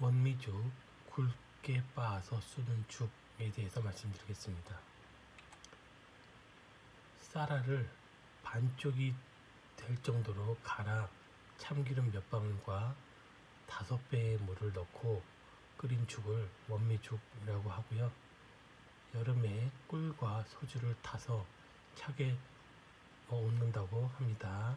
원미죽 굵게 빻아서 쓰는 죽에 대해서 말씀드리겠습니다. 쌀알을 반쪽이 될 정도로 갈아 참기름 몇 방울과 다섯 배의 물을 넣고 끓인 죽을 원미죽이라고 하고요. 여름에 꿀과 소주를 타서 차게 먹는다고 합니다.